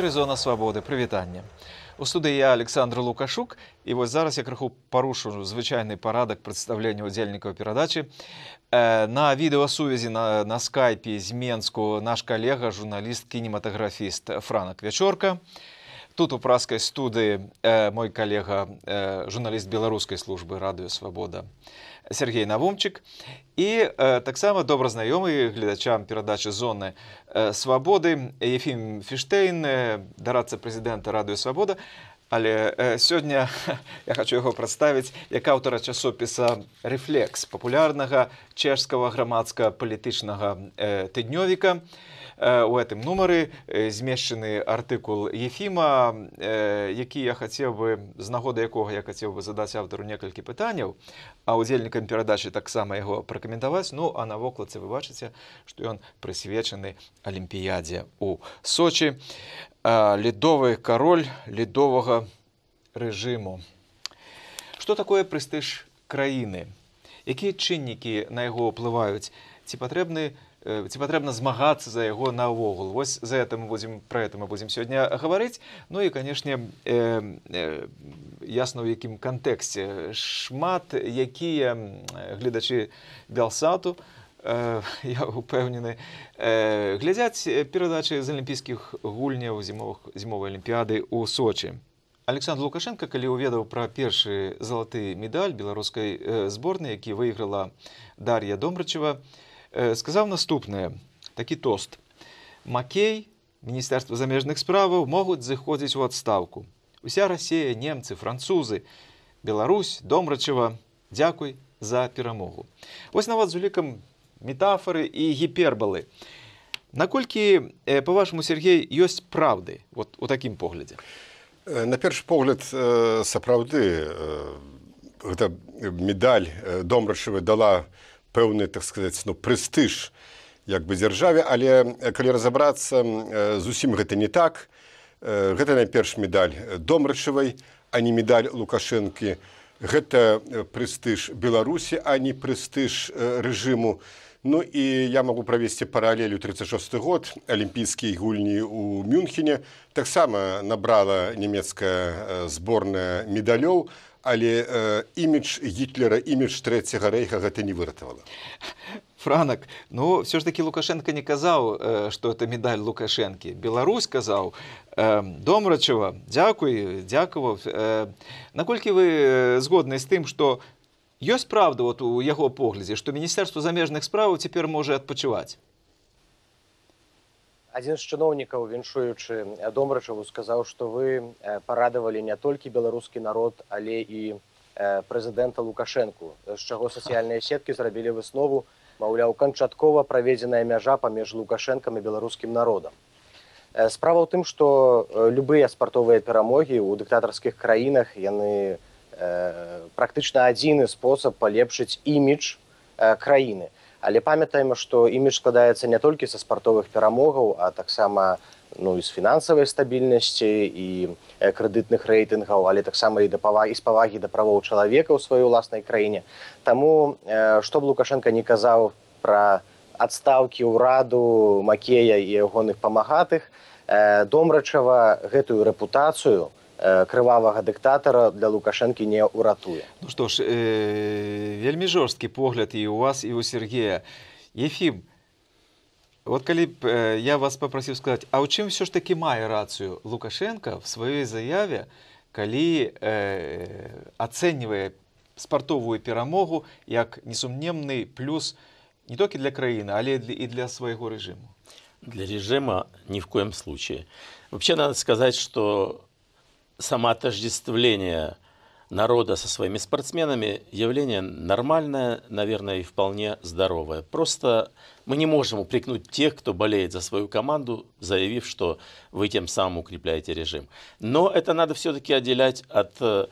У эфіры зона свабоды прывітання. У студыі я Александр Лукашук і вось зараз я крыху парушу звычайны парадак прадстаўлення удзельнікаў перадачы. Э, на відэасувязі на, на скайпе з Менску наш калега, журналіст кінематаграфіст Франак Вячорка. Тут у праскай студыі э, мой калега э, журналіст беларускай службы радыё свабода Сергей Навумчык і э, таксама добра знаёмы гледачам перадачы зоны э, свабоды Ефім Фіштейн, э, дарацца прэзідэнта радыё свабода. Але э, сёння я хочу яго прадставіць як аўтара часопіса рэфлекс папулярнага чэшскага грамадска-палітычнага э, тыднёвіка. Э, у гэтым нумары змешчаны артыкул Ефіма, які я хацеў бы з нагоды якога я хацеў бы задаць аўтару некалькі пытанняў, а удзельнікам перадачы таксама яго пракаментаваць. Ну а на вокладцы вы бачыце, што ён прысвечаны алімпіядзе ў Сочи. Ледовы кароль ледовага рэжыму. Што такое прэстыж краіны? Якія чыннікі на яго ўплываюць? Ці патрэбны ці патрэбна змагацца за яго наогул? Вось за это мы будзем про это мы будзем сёння гаварыць. Ну і канешне э, э, ясна ў якім кантэксце шмат якія гледачы белсату э, я упэўнены э, глядзяць перадачы з алімпійскіх гульняў зімовых зімовай алімпіяды ў сочи александр лукашенко калі ўведаў пра першы залаты медаль беларускай э, зборнай які выйграла дар'я домрачева то сказаў наступнае такі тост. Макей міністэрства замежных справаў могуць зыходзіць у адстаўку уся рассея немцы французы Беларусь домрачыва дзякуй за перамогу вось нават з улікам метафоры і гіпербалы наколькі по вашаму Сергей ёсць праўды вот у такім поглядзе на першы погляд сапраўды гэта медаль домрачывы дала у пэўны так сказаць ну прэстыж як бы дзяржаве. Але калі разабрацца зусім гэта не так. Гэта найперш медаль домрачавай а не медаль лукашэнкі. Гэта прэстыж беларусі а не прэстыж рэжыму. Ну і я магу правесці паралелю 36 год. Алімпійскія гульні ў мюнхене. Таксама набрала нямецкая зборная медалёў але э, імідж гітлера імідж трэцяга рэйха гэта не выратавала. Франак ну все ж таки лукашенко не казаў э, что это медаль лукашэнкі беларусь казаў э, домрачыва дзякуй дзякаваў э, наколькі вы згодны з тым что ёсць правда вот у яго поглядзе что міністэрства замежных справаў цяпер можа адпачываць адзін з чыноўнікаў віншуючы домрачаву сказаў што вы парадавалі не толькі беларускі народ але і прэзідэнта лукашэнку з чаго сацыяльныя сеткі зрабілі выснову маўляў канчаткова праведзеная мяжа паміж лукашэнкам і беларускім народам. Справа ў тым што любыя спартовыя перамогі ў дыктатарскіх краінах яны практычна адзіны спосаб палепшыць імідж краіны але памятаем што імідж складаецца не толькі са спартовых перамогаў а таксама ну і з фінансавай стабільнасці і крэдытных рэйтынгаў але таксама і да павагі з павагі да правоў чалавека ў сваёй уласнай краіне. Таму што б лукашенко не казаў пра адстаўкі ўраду макея і ягоных памагатых домрачава гэтую рэпутацыю крывавага дыктатара для лукашэнкі не ўратуе ну што ж э, вельмі жорсткі погляд і у вас і у сергея ефім вот калі б э, я вас попросіў сказаць а ў чым все ж таки мае рацыю лукашенко в сваёй заяве калі э, ацэньвае спартовую перамогу як несумнемны плюс не толькі для краіны але і для свайго рэжыму для режима ни в коем случае вообще надо сказать что самоотождествление народа со своими спортсменами явление нормальное, наверное, и вполне здоровое. Просто мы не можем упрекнуть тех, кто болеет за свою команду, заявив, что вы тем самым укрепляете режим. Но это надо все-таки отделять от э,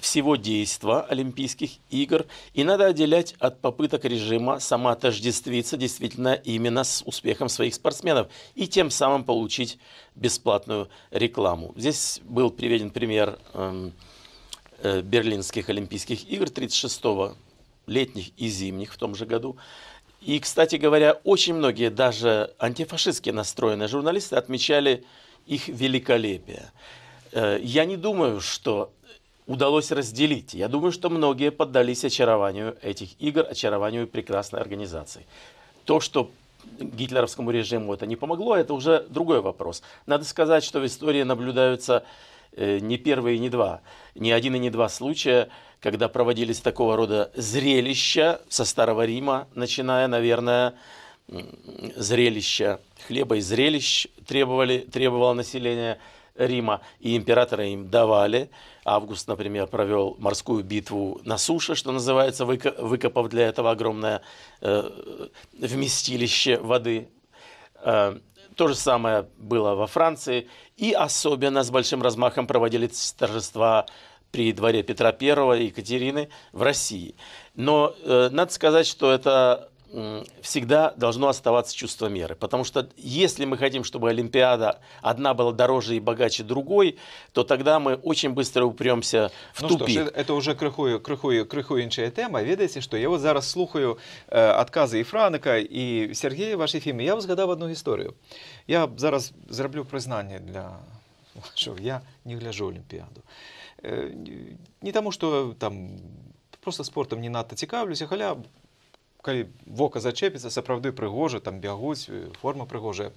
всего действа Олимпийских игр, и надо отделять от попыток режима самоотождествиться действительно именно с успехом своих спортсменов и тем самым получить бесплатную рекламу. Здесь был приведен пример э, э, Берлинских Олимпийских игр 36-го, летних и зимних в том же году. И, кстати говоря, очень многие даже антифашистски настроенные журналисты отмечали их великолепие. Э, я не думаю, что удалось разделить. Я думаю, что многие поддались очарованию этих игр, очарованию прекрасной организации. То, что гитлеровскому режиму это не помогло, это уже другой вопрос. Надо сказать, что в истории наблюдаются э, не первые, не два, не один и не два случая, когда проводились такого рода зрелища со Старого Рима, начиная, наверное, зрелища хлеба и зрелищ требовали, требовало население Рима, и императоры им давали. Август, например, провел морскую битву на суше, что называется, выкопав для этого огромное э, вместилище воды. Э, то же самое было во Франции. И особенно с большим размахом проводились торжества при дворе Петра I и Екатерины в России. Но э, надо сказать, что это всегда должно оставаться чувство меры. Потому что если мы хотим, чтобы Олимпиада одна была дороже и богаче другой, то тогда мы очень быстро упремся в ну тупик. Что ж, это уже криху, криху, криху іншая тема. Ведаєте, що я от зараз слухаю е, відкази і Франика, і Сергія ваші фільми. Я згадав одну історію. Я зараз зроблю признання для що я не гляжу Олімпіаду. Е, не тому, що там просто спортом не надто цікавлюся, халя калі вока зачепіцца сапраўды прыгожа там бягуць форма прыгожая.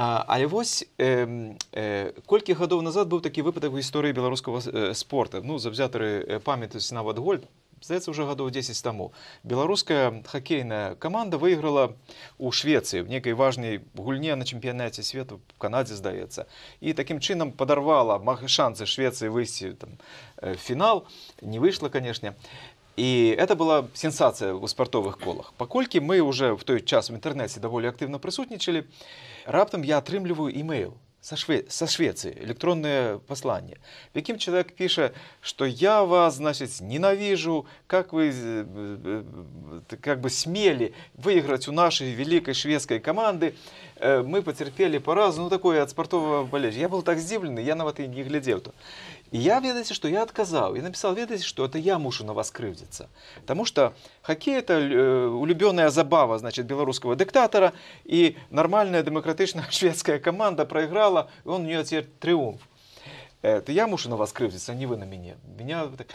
А, але вось э, э, колькі гадоў назад быў такі выпадак у гісторыі беларускага э, спорта? Ну завзятары памятаюць нават гольд здаецца уже гадоў 10 таму. Беларуская хакейная команда выйграла у швецыі в некай важнай гульне на чэмпіянаце свету в канадзе здаецца. І такім чынам падарвала маг шансы швецыі выйсці там фінал. Не выйшла канешне і это была сенсацыя ў спартовых колах паколькі мы уже в той час в інтэрнэце даволі актыўна прысутнічалі раптам я атрымліваю имейл со, Шве... со Швеции электронное послание, в яким человек пишет, что я вас, значит, ненавижу, как вы э, э, как бы смели выиграть у нашей великой шведской команды, э, мы потерпели поразу, ну такое от спортового болезни. Я был так здивленный, я на это и не глядел. І я ведаеце, што я адказаў і напісаў ведаеце, што это я мушу на вас крыўдзіцца. Таму што хакей это э, улюбёная забава значит беларускага дыктатара і нармальная дэмакратычная шведская каманда прайграла он у нее цер трыумф. Это я мушу на вас крыўдзіцца, не вы на мяне. Меня так...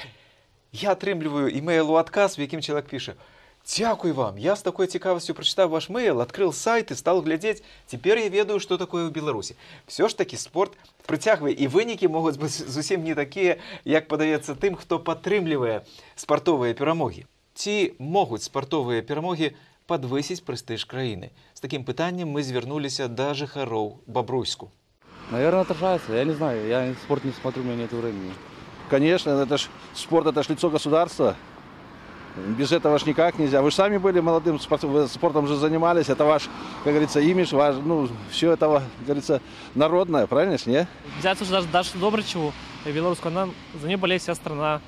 Я атрымліваю імейл у адказ, в якім чалавек піша: Дякую вам. Я с такой цікавостью прочитал ваш мейл, открыл сайт и стал глядеть. Теперь я ведаю, что такое в Беларуси. Все ж таки спорт притягивает, и выники могут быть совсем не такие, как подается тем, кто подтрымливает спортовые перемоги. Ці могут спортовые перемоги подвысить престиж краины? С таким питанием мы звернулись до жихаров Бобруйску. Наверное, отражается. Я не знаю. Я спорт не смотрю, у меня нет времени. Конечно, это ж спорт, это ж лицо государства. Без этого ж никак нельзя. Вы же сами были молодым спортом, спортом же занимались. Это ваш, как говорится, имидж, ваш, ну, все это, как говорится, народное, правильно ж, не? Взять уже даже, даже Добрычеву, белорусскую, она, за нее болеет вся страна.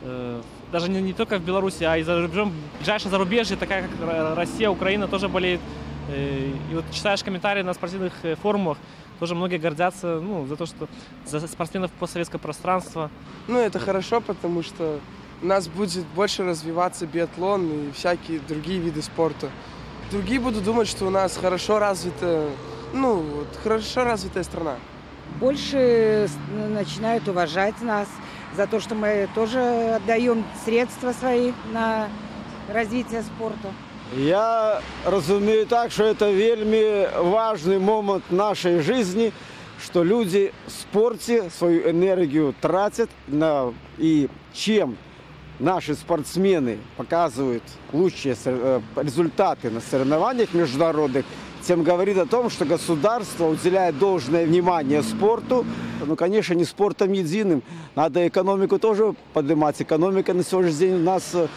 Э, даже не, не только в Беларуси, а и за рубежом, ближайшее зарубежье, такая как Россия, Украина, тоже болеет. Э, и вот читаешь комментарии на спортивных э, форумах, тоже многие гордятся ну, за то, что за спортсменов постсоветского пространства. Ну, это хорошо, потому что у нас будет больше развиваться биатлон и всякие другие виды спорта. Другие будут думать, что у нас хорошо развитая, ну, вот, хорошо развитая страна. Больше начинают уважать нас за то, что мы тоже отдаем средства свои на развитие спорта. Я разумею так, что это вельми важный момент нашей жизни, что люди в спорте свою энергию тратят на и чем наши спортсмены показывают лучшие э, результаты на соревнованиях международных, тем говорит о том, что государство уделяет должное внимание спорту. Ну, конечно, не спортом единым. Надо экономику тоже поднимать. Экономика на сегодняшний день у нас, э,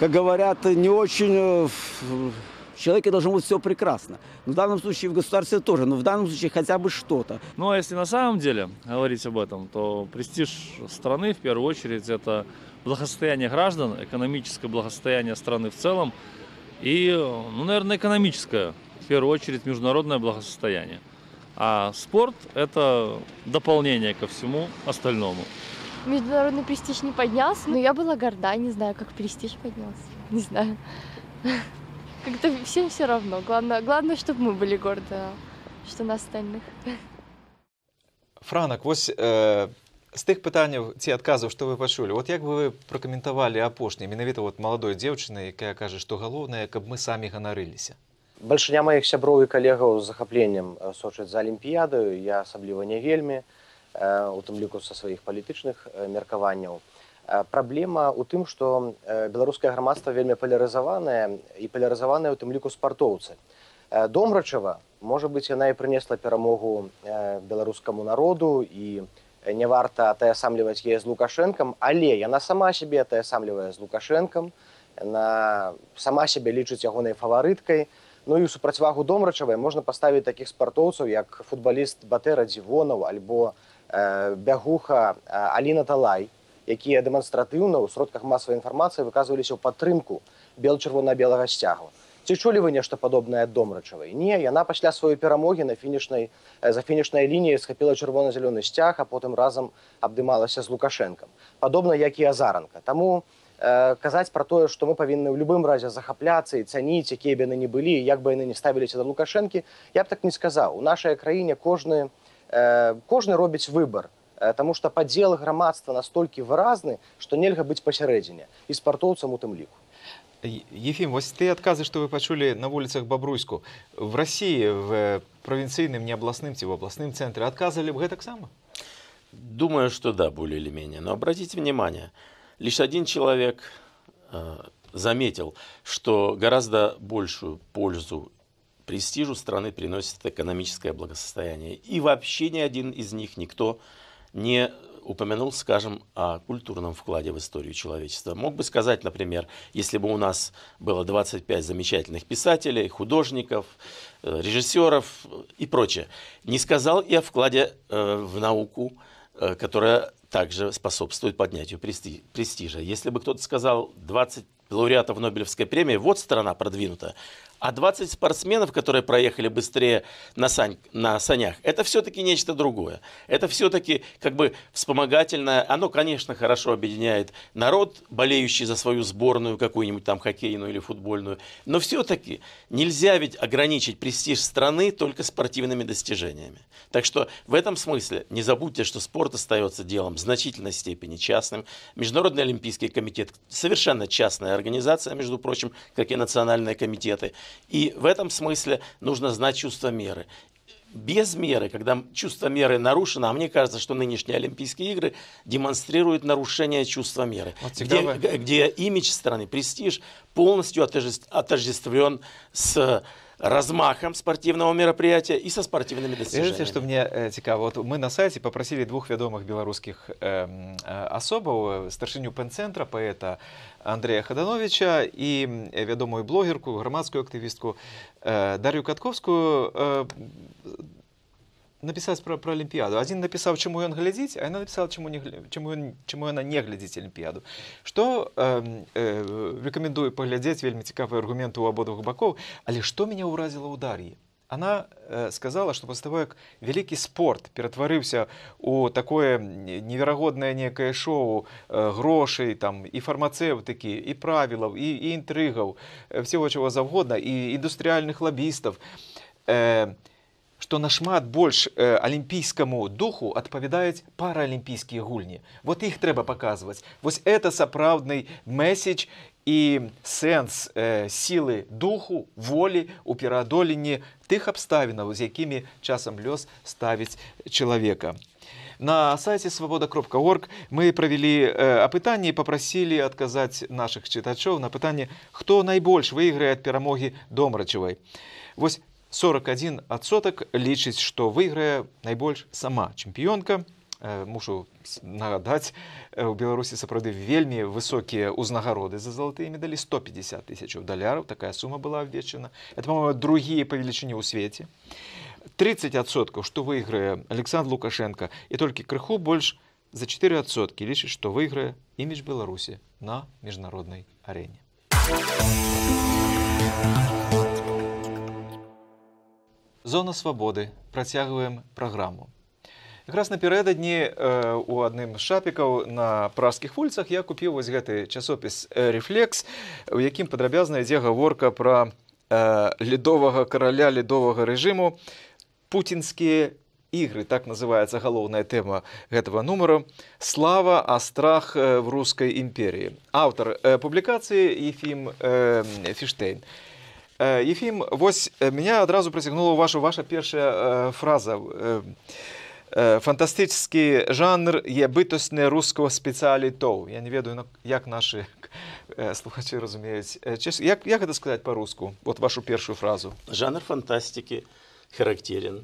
как говорят, не очень... В человеке должно быть все прекрасно. Но в данном случае в государстве тоже, но в данном случае хотя бы что-то. Ну а если на самом деле говорить об этом, то престиж страны в первую очередь это благосостояние граждан, экономическое благосостояние страны в целом и, ну, наверное, экономическое, в первую очередь, международное благосостояние. А спорт – это дополнение ко всему остальному. Международный престиж не поднялся, но я была горда, не знаю, как престиж поднялся, не знаю. Как-то всем все равно. Главное, главное, чтобы мы были горды, что на остальных. Франак, вось э, з тых пытанняў ці адказаў, што вы пачулі. Вот як бы вы пракаментавалі апошні менавіта вот маладой дзеўчыны, якая кажа, што галоўнае, каб мы самі ганарыліся. Бальшыня маіх сяброў і калегаў з захапленнем э, сочаць за алімпіядаю, я асабліва не вельмі, э, у тым ліку са сваіх палітычных э, меркаванняў. Праблема ў тым, што беларускае грамадства вельмі палярызаванае і палярызаванае ў тым ліку спартоўцы. Домрачава, можа быць, яна і прынесла перамогу беларускаму народу і не варта атаясамліваць яе з лукашэнкам, але яна сама сябе атаясамлівае з лукашэнкам, яна сама сябе лічыць ягонай фаварыткай, Ну і супрацьвагу домрачавай можна паставіць такіх спартоўцаў як футбаліст батэра дзівонаў альбо э, бягуха э, Аліна Талай, якія дэманстратыўна ў сродках масавай інфармацыі выказваліся ў падтрымку бел-чырвона-белага сцягу. Ці чулі вы нешта падобнае ад домрачавай? Не, яна пасля сваёй перамогі на фінішнай за фінішнай лініяй схапіла чырвона-зялёны сцяг, а потым разам абдымалася з лукашэнкам. Падобна як і азаранка. Таму Э, казаць пра тое што мы павінны ў любым разе захапляцца і цаніць якія б яны не былі як бы яны не ставіліся да лукашэнкі я б так не сказаў у нашай краіне кожны э, кожны робіць выбар Таму што падзел грамадства настолькі выразны што нельга быць пасярэдзіне і спартоўцам у тым ліку Ефім вось ты адказы што вы пачулі на вуліцах бабруйску в Росіі в правінцыйным не абласным ці в абласным цэнтры адказалі б гэтаксама Думаю, что да, более или менее. Но обратите внимание, лишь один человек э, заметил, что гораздо большую пользу престижу страны приносит экономическое благосостояние. И вообще ни один из них, никто не упомянул, скажем, о культурном вкладе в историю человечества. Мог бы сказать, например, если бы у нас было 25 замечательных писателей, художников, э, режиссеров и прочее, не сказал и о вкладе э, в науку, которая также способствует поднятию престижа. Если бы кто-то сказал 20 лауреатов Нобелевской премии, вот страна продвинута, а 20 спортсменов, которые проехали быстрее на, сань, на санях, это все-таки нечто другое. Это все-таки как бы вспомогательное. Оно, конечно, хорошо объединяет народ, болеющий за свою сборную, какую-нибудь там хоккейную или футбольную. Но все-таки нельзя ведь ограничить престиж страны только спортивными достижениями. Так что в этом смысле не забудьте, что спорт остается делом в значительной степени частным. Международный олимпийский комитет совершенно частная организация, между прочим, как и национальные комитеты. И в этом смысле нужно знать чувство меры. Без меры, когда чувство меры нарушено, а мне кажется, что нынешние Олимпийские игры демонстрируют нарушение чувства меры, вот где, где имидж страны, престиж полностью отождествлен с размахом спортивного мероприятия и со спортивными достижениями. Скажите, что мне э, цікаво, вот мы на сайте попросили двух вядомых белорусских э, э, особаў, старшыню пенцентра, поэта Андрея Хадановича и вядомую блогерку, грамадскую актывістку э, Дарью Катковскую э, напісаць пра, пра алімпіяду адзін напісаў чаму ён глядзіць а яна напісала чаму не чаму чаму яна не глядзіць алімпіяду што э, э, рэкамендую паглядзець вельмі цікавыя аргументы ў абодвух бакоў але што мяне ўразіла ў дар'і она сказала што пасля того як вялікі спорт ператварыўся у такое неверагоднае некае шоу э, грошай там і фармацэўтыкі і правілаў і, і інтрыгаў э, всего чего завгодна і індустрыяльных лабістаў э, што нашмат больш э, алімпійскаму духу адпавядаюць параалімпійскія гульні. Вот іх трэба паказваць. Вось это сапраўдны месседж і сэнс э, сілы духу, волі у пераадоленні тых абставінаў, з якімі часам лёс ставіць чалавека. На сайце свабода кропка орг мы правялі э, апытанні папрасілі адказаць нашых чытачоў на пытанне, хто найбольш выйграе ад перамогі домрачавай. Вось 41 адсотак лічыць, што выйграе найбольш сама чэмпіёнка. Э, мушу нагадаць, э, у Беларусі сапраўды вельмі высокія ўзнагароды за залатыя медалі 150 тысяч даляраў. такая сума была абвечана. Это па-моему другія па велічыні ў свеце. 30соткаў, што выйграе Александр Лукашенко і толькі крыху больш за 4соткі лічыць, што выйграе імідж Беларусі на міжнароднай арэне. Зона свабоды працягваем праграму. Якраз напярэдадні э, у адным шапікаў на пражскіх вуліцах я купіў вось гэты часопіс рэфлекс, у якім падрабязна ідзе гаворка пра э, ледовага караля ледовага рэжыму пуцінскія игры, так называется головная тема этого номера. Слава, а страх в русской империи. Автор э, публикации Ефим э, Фиштейн. Э, Ефим, вось э, меня одразу притягнула ваша, ваша первая э, фраза. Э, э, фантастический жанр є битосне русского спеціалітов. Я не ведаю, як наші е, слухачі розуміють. Е, чес- Як, як це сказати по-русски? От вашу першу фразу. Жанр фантастики характерен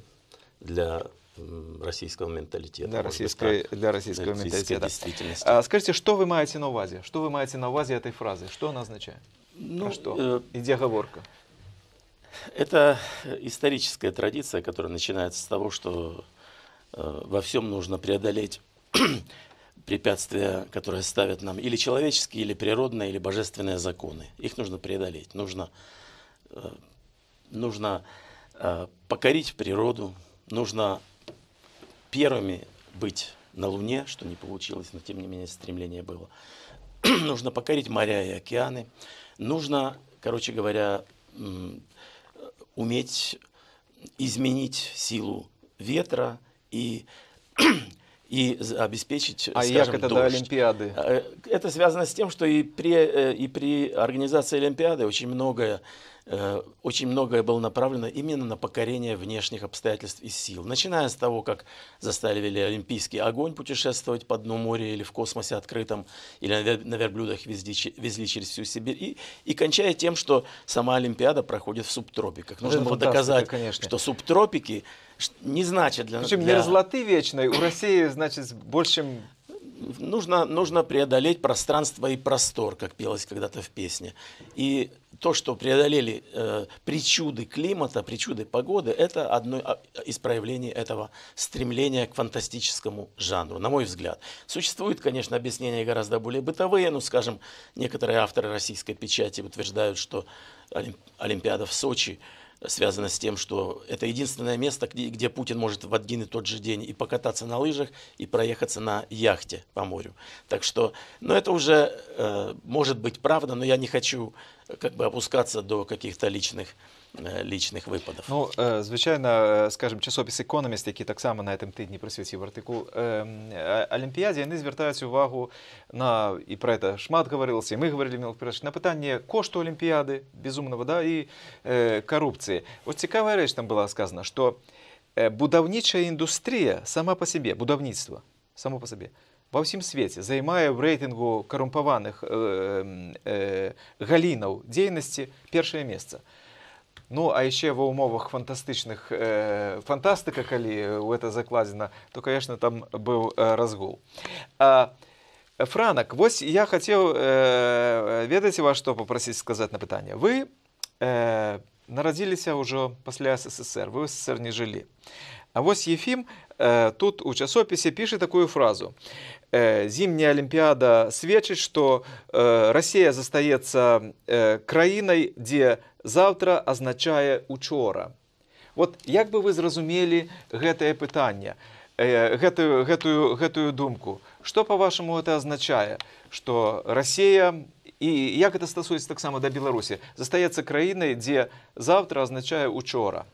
для м, российского менталитета. Для российской, так. для менталитета. действительности. А, скажите, что вы маете на увазе? Что вы маете на увазе этой фразы? Что она означает? Ну, Про что? э, Иди оговорка. Это историческая традиция, которая начинается с того, что э, во всем нужно преодолеть препятствия, которые ставят нам или человеческие, или природные, или божественные законы. Их нужно преодолеть. Нужно, э, нужно э, покорить природу, нужно первыми быть на Луне, что не получилось, но тем не менее стремление было. нужно покорить моря и океаны. Нужно, короче говоря, уметь изменить силу ветра и, и обеспечить, А скажем, як это до дождь. Олимпиады? Э, Это связано с тем, что и при, э, и при организации Олимпиады очень многое, очень многое было направлено именно на покорение внешних обстоятельств и сил. Начиная с того, как заставили Олимпийский огонь путешествовать по дну моря или в космосе открытом, или на вер- на верблюдах везли, везли через всю Сибирь, и, и кончая тем, что сама Олимпиада проходит в субтропиках. Ну, Нужно это было доказать, конечно. что субтропики не значат для, Причем для- мерзлоты вечной у России, значит, больше, чем нужно, нужно преодолеть пространство и простор, как пелось когда-то в песне. И то, что преодолели э, причуды климата, причуды погоды, это одно а, из проявлений этого стремления к фантастическому жанру, на мой взгляд. Существуют, конечно, объяснения гораздо более бытовые, ну, скажем, некоторые авторы российской печати утверждают, что Олим- Олимпиада в Сочи связано с тем, что это единственное место, где, где Путин может в один и тот же день и покататься на лыжах, и проехаться на яхте по морю. Так что, ну это уже э, может быть правда, но я не хочу э, как бы опускаться до каких-то личных, э, личных выпадов. Ну, е, звичайно, е, скажімо, часопис «Економіст», який так само на цьому тижні присвятив артикул е, е, Олімпіаді, вони звертають увагу на, і про це шмат говорилося, і ми говорили в перш, на питання кошту Олімпіади, безумного, да, і е, корупції. От цікава річ там була сказана, що е, будівнича індустрія сама по собі, будівництво само по собі, во всім світі займає в рейтингу корумпованих е, е, галінаў дзейнасці першае месца. Ну, а яшчэ ва ўмовах фантастычных э, фантастыка, калі ў это закладзена, то, конечно, там быў э, разгул. А, Франак, вось я хацеў э, ведаць вас што папрасіць сказаць на пытанне. Вы э, нарадзіліся ўжо пасля СССР, вы СССР не жылі. А вось Ефім э, тут у часопісе піша такую фразу. Э, Зімняя Алімпіяда сведчыць, што э, Расія застаецца э, краінай, дзе заўтра азначае учора. Вот як бы вы зразумелі гэтае пытанне, э, гэтую, гэтую, гэтую думку, што па-вашаму это азначае, што Расія і як это стасуецца таксама да Беларусі, застаецца краінай, дзе заўтра азначае учора.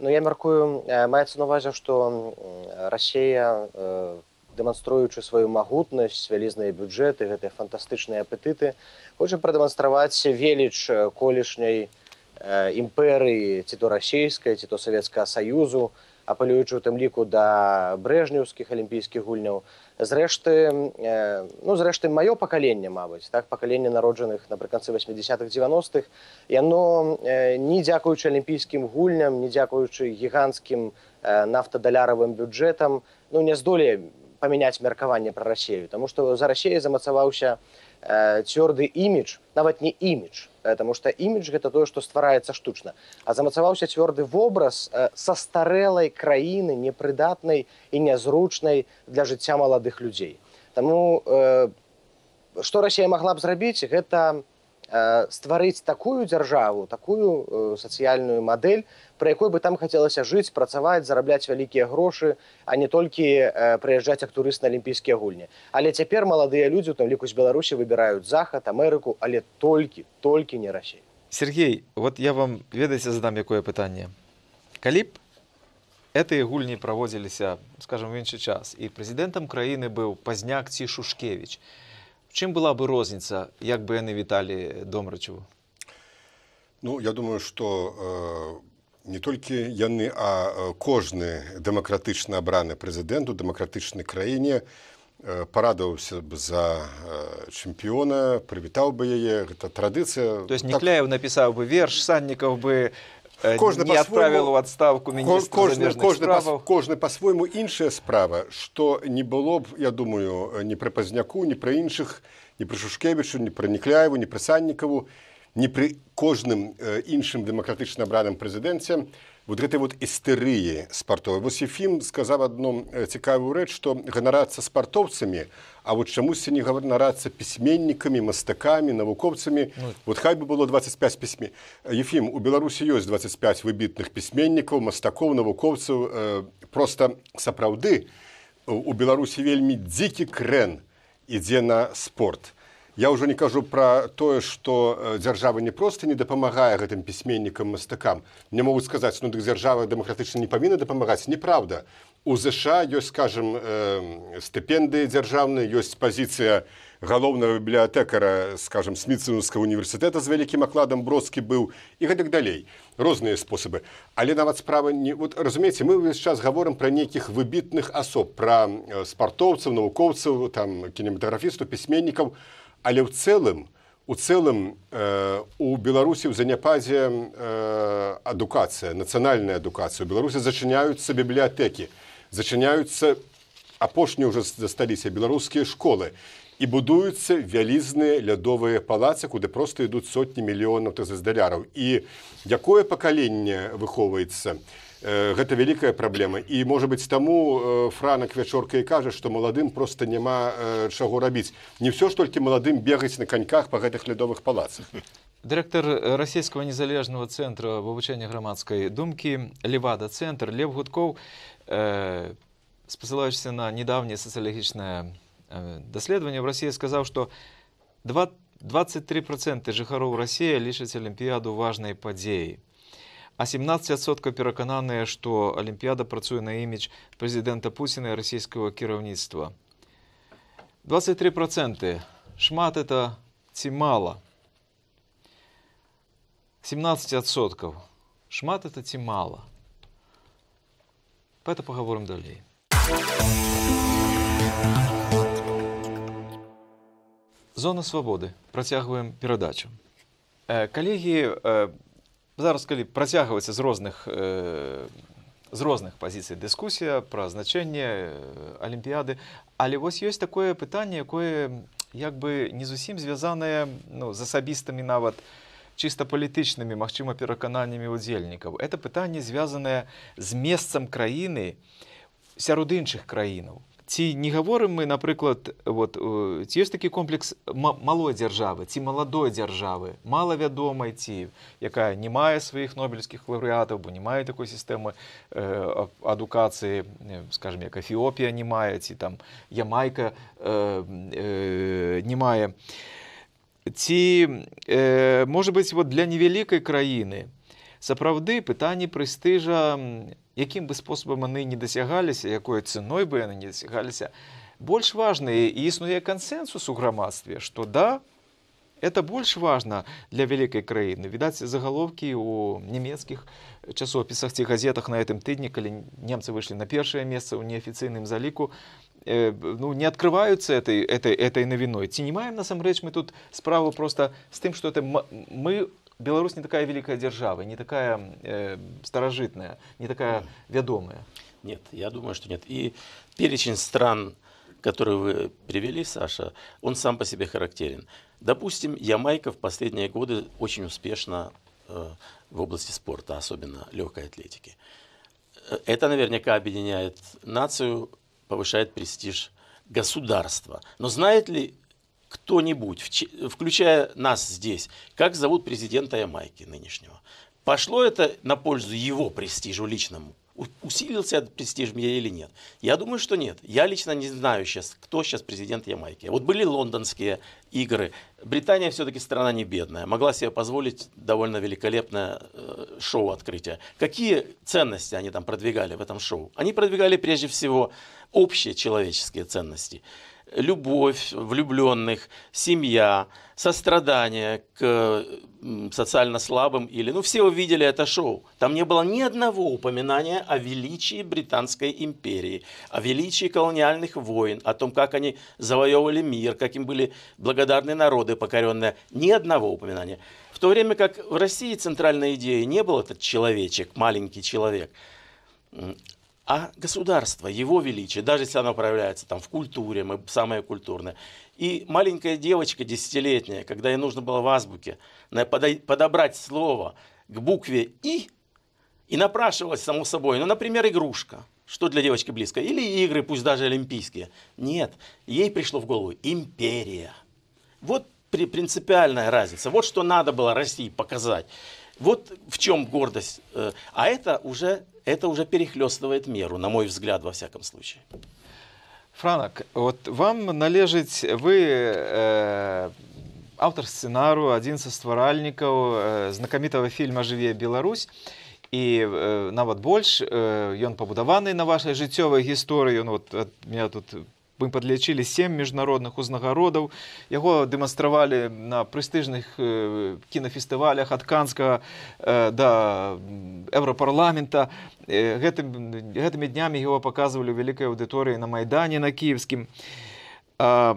Ну, я мяркую, маецца на ўвазе, што Расія, э, дэманструючы сваю магутнасць, вялізныя бюджэты, гэтыя фантастычныя апетыты, хоча прадэманстраваць веліч колішняй імперыі, ці то расійскай, ці то савецкага саюзу, апелюючы у тым ліку да брэжнеўскіх алімпійскіх гульняў. Зрэшты, э, ну, зрэшты, маё пакаленне, мабыць, так, пакаленне народжаных напрыканцы 80-х 90-х, яно э, не дзякуючы алімпійскім гульням, не дзякуючы гіганцкім э, нафтадаляравым бюджэтам, ну, не здолее памяняць меркаванне пра рассею, Таму што за рассеяй замацаваўся э, цвёрды імідж, нават не імідж, Таму што імідж гэта тое, што ствараецца штучна, а замацаваўся цвёрды вобраз э, састарэлай краіны, непрыдатнай і нязручнай для жыцця маладых людзей. Таму э, што Расія магла б зрабіць, гэта э, стварыць такую дзяржаву, такую э, сацыяльную мадэль, пры якой бы там хацелася жыць, працаваць, зарабляць вялікія грошы, а не толькі э, прыязджаць як турыст на алімпійскія гульні. Але цяпер маладыя людзі, у тым ліку з Беларусі выбіраюць захад, Амерыку, але толькі, толькі не Расію. Сергей, вот я вам ведаеце задам якое пытанне. Калі б гэтыя гульні праводзіліся скажем в іншы час і прэзідэнтам краіны быў пазняк ці шушкевич чым была бы розніца як бы яны віталі домрачеву? Ну я думаю что э, не толькі яны а кожны дэмакратычна абраны прэзідэнт у дэмакратычнай краіне э, парадаваўся б за э, чэмпіёна прывітаў бы яе гэта традыцыя то есть некляев так... напісаў бы верш саннікаў бы кожны не адправіў у адстаўку кожны, кожны, па, кожны па-свойму іншая справа што не было б я думаю не пры пазняку не пра іншых не пры шушкевічу не пра нікляеву не пры саннікаву не пры кожным э, іншым дэмакратычна абраным прэзідэнце вот гэтай вот істэрыі спартовай вось ефім сказаў адну э, цікавую рэч што ганарацца спартовцамі А вот чамусьці не ганарацца пісьменнікамі, мастакамі, навукоўцамі. Ну, вот хай бы было 25 пісьме. Ефім, у Беларусі ёсць 25 выбітных пісьменнікаў, мастакоў, навукоўцаў. Э, просто сапраўды у Беларусі вельмі дзікі крэн ідзе на спорт. Я ўжо не кажу пра тое, што дзяржава не проста не дапамагае гэтым пісьменнікам мастакам. Не могуць сказаць, ну дык дзяржава дэмакратычна не павінна дапамагаць, неправда. У ЗША ёсць скажем э, стыпендыі дзяржаўныя ёсць пазіцыя галоўнага бібліятэкара скажем смітцынскага універсітэта з вялікім акладам бродскі быў і гэтак далей розныя спосабы але нават справа не вот разумееце мы ўвесь час гаворым пра нейкіх выбітных асоб пра спартоўцаў навукоўцаў там кінематаграфістаў пісьменнікаў але ў цэлым у цэлым э, у беларусі ў заняпадзе э, адукацыя нацыянальная адукацыя. У беларусі зачыняюцца бібліятэкі зачыняюцца апошнія ўжо засталіся беларускія школы. І будуюцца вялізныя лядовыя палацы куды просто ідуць сотні мільёнаў тазаздаляраў і якое пакаленне выхоўваецца гэта вялікая праблема. І можа быць таму франак вячорка і кажа што маладым просто няма чаго рабіць. Не ўсё ж толькі маладым бегаць на каньках па гэтых лядовых палацах. Дырэктар расійскага незалежнага цэнтра вывучэння грамадскай думкі левада цэнтр лев гудкоў э, спасылаючыся на недавнее сацыялагічнае э, даследаванне. В Росіі сказаў, што 23 проценты жыхароў Росія лічаць алімпіяду важнай падзеі. А 17соткаў перакананыя, што алімпіяда працуе на імідж прэзідэнта Пуціна і расійскага кіраўніцтва. 23 проценты шмат это ці мала. 17соткаў шмат это ці мала. Про это поговорим далее. Зона свабоды. Працягваем перадачу. Э, калегі, э, зараз калі працягваецца з розных э, з розных пазіцый дыскусія пра значэнне алімпіяды, але вось ёсць такое пытанне, якое як бы не зусім звязанае ну, з асабістымі нават, чыста палітычнымі магчыма перакананнямі удзельнікаў это пытанне звязанае з месцам краіны сярод іншых краінаў ці не гаворым мы напрыклад вот ці ёсць такі комплекс малой дзяржавы ці маладой дзяржавы малавядомай ці якая не мае сваіх нобелевскіх лаўрэатаў бо не мае такой сістэмы э, адукацыі скажем як эфіопія не мае ці там ямайка э, э, не мае. Ці э, можа быць вот для невялікай краіны сапраўды пытанні прэстыжа якім бы спосабам яны не дасягаліся якой цэной бы яны не дасягаліся больш важныя і існуе кансенсус у грамадстве што да это больш важна для вялікай краіны відаць загаловкі у нямецкіх часопісах ці газетах на гэтым тыдні калі немцы выйшлі на першае месца ў неафіцыйным заліку Э, ну, не открываются этой, этой, этой новиной. Ці не маем насамрэч мы тут справу просто с тым, что это мы Беларусь не такая великая держава, не такая э, старожитная, не такая ведомая. Нет, я думаю, что нет. И перечень стран, которые вы привели, Саша, он сам по себе характерен. Допустим, Ямайка в последние годы очень успешна э, в области спорта, особенно легкой атлетики. Э, это наверняка объединяет нацию повышает престиж государства. Но знает ли кто-нибудь, включая нас здесь, как зовут президента Ямайки нынешнего? Пошло это на пользу его престижу личному? Усилился этот престиж мне или нет? Я думаю, что нет. Я лично не знаю сейчас, кто сейчас президент Ямайки. Вот были лондонские игры. Британия все-таки страна не бедная. Могла себе позволить довольно великолепное э, шоу открытия. Какие ценности они там продвигали в этом шоу? Они продвигали прежде всего общие человеческие ценности любовь влюбленных, семья, сострадание к социально слабым или... Ну, все увидели это шоу. Там не было ни одного упоминания о величии Британской империи, о величии колониальных войн, о том, как они завоевывали мир, каким были благодарны народы покоренные. Ни одного упоминания. В то время как в России центральной идеей не был этот человечек, маленький человек, а государство, его величие, даже если оно проявляется там в культуре, мы самые культурные. И маленькая девочка десятилетняя, когда ей нужно было в азбуке подобрать слово к букве «и», и напрашивалась, само собой, ну, например, игрушка, что для девочки близко, или игры, пусть даже олимпийские. Нет, ей пришло в голову империя. Вот при- принципиальная разница. Вот что надо было России показать. Вот в чем гордость. Э, А это уже, это уже перехлестывает меру, на мой взгляд, во всяком случае. Франак, от вам належить ви е, автор сценару, один со стваральнікаў е, знакамітага фільма жыве Беларусь і е, нават больш е, ён пабудаваны на вашай жыццёвай гісторыі ён вот ад меня тут мы падлічылі сем міжнародных узнагародаў. Яго дэманстравалі на прэстыжных э, кінафестывалях ад канскага э, да еўрапарламента. Э, гэтым, гэтымі днямі яго паказвалі ў вялікай аўдыторыі на майдане на кіевскім а,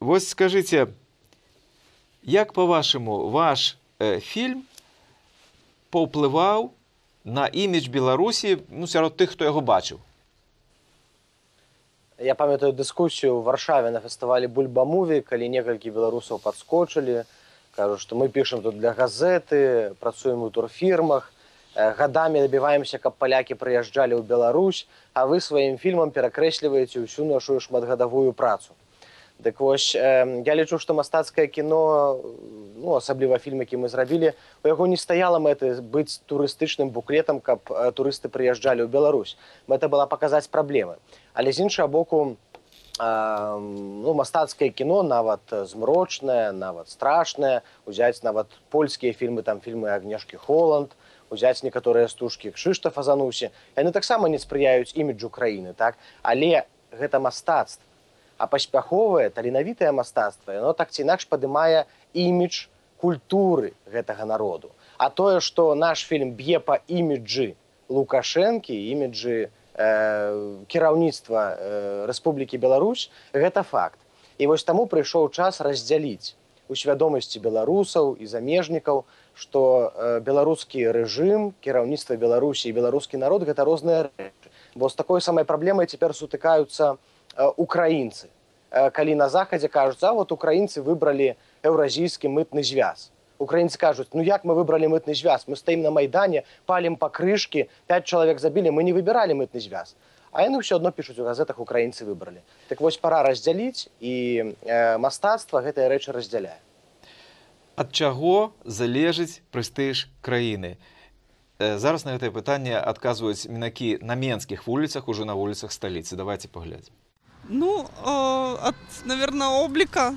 вось скажыце як по-вашаму ваш э, фільм паўплываў на імідж беларусі ну сярод тых хто яго бачыў Я памятаю дыскусію ў варшаве на фестывалі бульбамуві калі некалькі беларусаў падскочылі кажу што мы пішам тут для газеты працуем у турфірмах э, гадамі набіваемся каб палякі прыязджалі ў Беларусь а вы сваім фільмам перакрэсліваеце ўсю нашу шматгадавую працу Дык вось э, я лічу што мастацкае кіно ну асабліва фільм які мы зрабілі у яго не стаяла мэты быць турыстычным буклетам каб турысты прыязджалі ў Беларусь. Мэта была паказаць праблемы. Але з іншага боку э, ну мастацкае кіно нават змрочнае нават страшнае узяць нават польскія фільмы там фільмы агнешкі холанд узяць некаторыя стужкі кшыштафа занусе. Яны таксама не спрыяюць іміджу краіны так? Але гэта мастацтва а паспяховае таленавітае мастацтва яно так ці інакш падымае імідж культуры гэтага народу. А тое што наш фільм б'е па іміджы лукашэнкі іміджы э, кіраўніцтва э, Рэспублікі Беларусь гэта факт. І вось таму прыйшоў час раздзяліць у свядомасці беларусаў і замежнікаў што э, беларускі рэжым кіраўніцтва беларусі і беларускі народ гэта розныя рэчы. Бо з такой самай праблемай цяпер сутыкаюцца э, украінцы э, калі на захадзе кажуць а вот украінцы выбралі еўразійскі мытны звяз украінцы кажуць ну як мы выбралі мытны звяз мы стаім на майдане палім па крышкі 5 чалавек забілі мы не выбіралі мытны звяз а яны ўсё адно пішуць у газетах украінцы выбралі так вось пора раздзяліць і э, мастацтва гэтыя рэчы раздзяляе ад чаго залежыць прэстыж краіны? Э, зараз на гэтае пытанне адказваюць мінакі на менскіх вуліцах уже на вуліцах сталіцы. Давайте паглядзім Ну, э, от, наверное, облика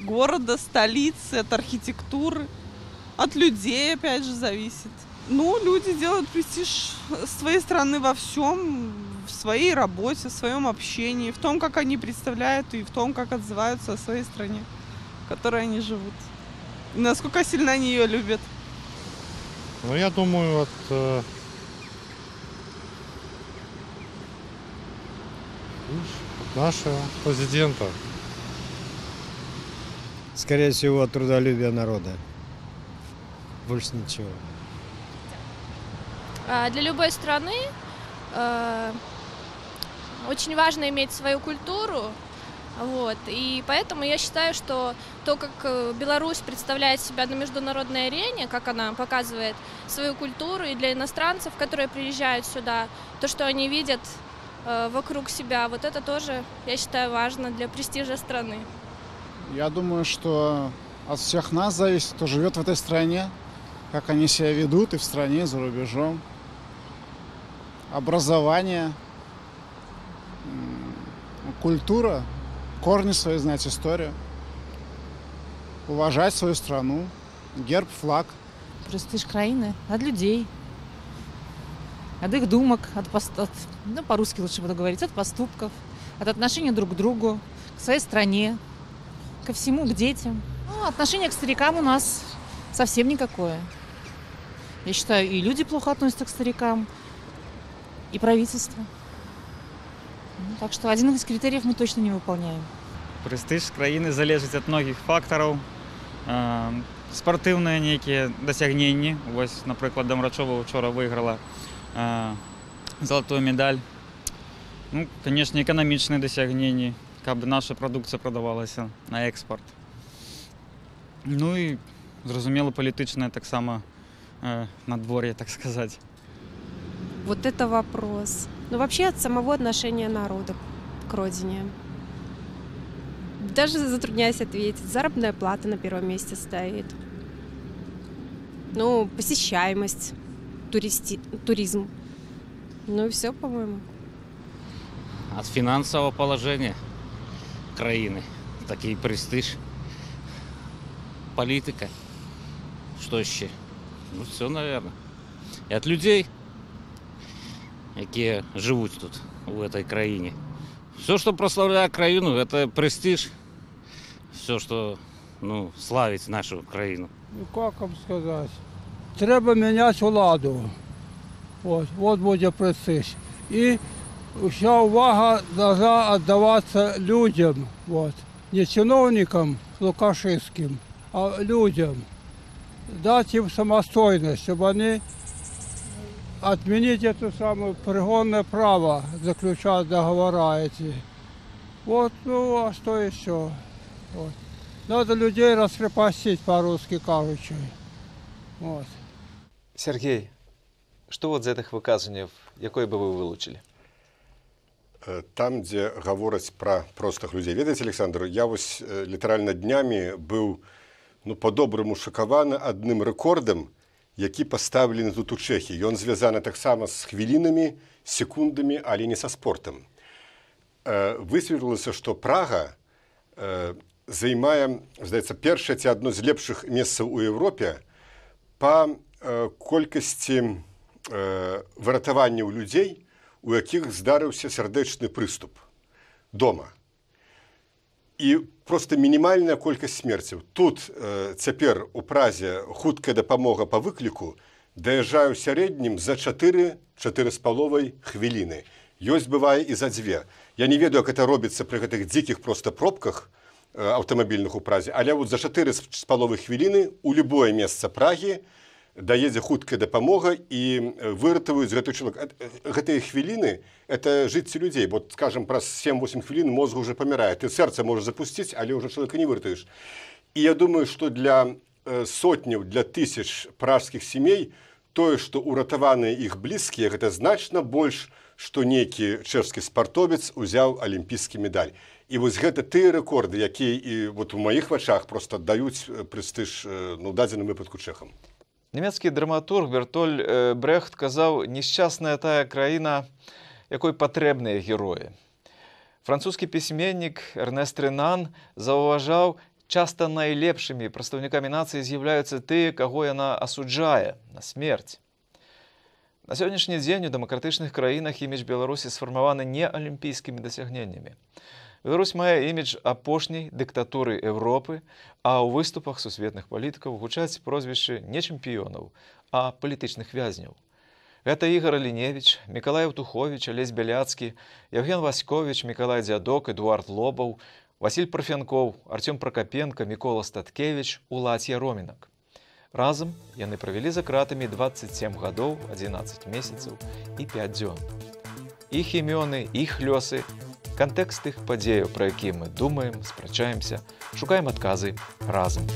города, столицы, от архитектуры, от людей, опять же, зависит. Ну, люди делают престиж своей страны во всем, в своей работе, в своем общении, в том, как они представляют и в том, как отзываются о своей стране, в которой они живут. И насколько сильно они ее любят. Ну, я думаю, от э, от нашего президента. Скорее всего, от трудолюбия народа. Больше ничего. А, Для любой страны э, очень важно иметь свою культуру, вот, и поэтому я считаю, что то, как э, Беларусь представляет себя на международной арене, как она показывает свою культуру и для иностранцев, которые приезжают сюда, то, что они видят вокруг себя, вот это тоже, я считаю, важно для престижа страны. Я думаю, что от всех нас зависит, кто живет в этой стране, как они себя ведут и в стране, и за рубежом. Образование, культура, корни свои знать, историю. Уважать свою страну, герб, флаг. Престиж країни від людей, от их думок, от, от ну, по-русски лучше буду говорить, от поступков, от отношения друг к другу, к своей стране, ко всему, к детям. Ну, отношение к старикам у нас совсем никакое. Я считаю, и люди плохо относятся к старикам, и правительство. Ну, так что один из критериев мы точно не выполняем. Престиж краіни залежить від многіх фактараў. Е, Спартыўныя нейкія дасягненні. Вось, напрыклад, Дамрачова учора выйграла е, залатую медаль. Ну, канешне, эканамічныя дасягненні, каб наша прадукцыя прадавалася на экспорт. Ну і зразумела палітычнае таксама э, надвор'е, так сказаць. Вот это вопрос. Но вообще от самого отношения народа к родине. Даже затрудняюсь ответить. Заработная плата на первом месте стоит. Ну, посещаемость, туристи... туризм. Ну и все, по-моему. От фінансового положення країни. Такий престиж. Політика. Що ще? Ну, все, наверное. І від людей, які живуть тут, в этой країні. Все, що прославляє країну, це престиж. Все, що ну, славить нашу країну. Ну, как вам сказать? Треба міняти владу. От, от буде престиж. І вся увага должна віддаватися людям. От. Не чиновникам лукашистським, а людям. Дати їм самостійність, щоб вони отменить це саме пригонне право заключати договори эти. Вот, ну, а что еще? Вот. Надо людей раскрепостить, по-русски кажучи. Вот. Сергей, что вот из этих выказаний, якое бы вы вылучили? Э, Там, дзе гавораць пра простых людзей. Ведаеце, Александр, я вось э, літаральна днямі быў ну, па-добраму шакаваны адным рэкордам, які пастаўлены тут у Чэхі. Ён звязаны таксама з хвілінамі, секундамі, але не са спортам. Высветлілася, што Прага займае, здаецца, першае ці адно з лепшых месцаў у Еўропе па колькасці э, выратаванняў людзей, у якіх здарыўся сардэчны прыступ дома. І проста мінімальная колькасць смерцяў. Тут э, цяпер у празе хуткая дапамога па выкліку даязджае ў сярэднім за 4 4 з паловай хвіліны. Ёсць бывае і за дзве. Я не ведаю, як это робіцца пры гэтых дзікіх проста пробках э, аўтамабільных у празе, але вот за 4 з паловай хвіліны у любое месца прагі, даедзе хуткая дапамога і выратаваюць гэтый чалавек гэтыя хвіліны это жыцці людзей. Бо скажем праз 7-8 хвілін мозг уже памірае. Ты сэрца можаш запусціць але ўжо чалавека не выратаеш і я думаю што для сотняў для тысяч пражскіх семей тое што ўратаваныя іх блізкія гэта значна больш што нейкі чэшскі спартовец узяў алімпійскі медаль. І вось гэта тыя рэкорды якія і вот у маіх вачах просто даюць прэстыж ну дадзеным выпадку чэхам Нямецкі драматург Бертоль э, Брехт казаў несчасная тая краіна, якой патрэбныя героі. Французскі пісьменнік Эрнест Ренан заўважаў, часта найлепшымі прадстаўнікамі нацыі з'яўляюцца тыя, каго яна асуджае на смерць. На сённяшні дзень у дэмакратычных краінах імідж Беларусі сфармаваны не алімпійскімі дасягненнямі. Беларусь мае імідж апошняй дыктатуры Еўропы, а ў выступах сусветных палітыкаў гучаць прозвішчы не чэмпіёнаў, а палітычных вязняў. Гэта Ігор Аліневіч, Миколай Утухович, Алесь Бяляцкі, Евген Васькович, Миколай Дзядок, Эдуард Лобаў, Васіль Прафянкоў, Арцём Пракапенко, Мікола Статкевич, Улацья Ромінак. Разам яны правялі за кратамі 27 гадоў, 11 месяцаў і 5 дзён. Іх імёны, іх лёсы, кантэкст тых падзеяў, пра якія мы думаем, спрачаемся, шукаем адказы разам.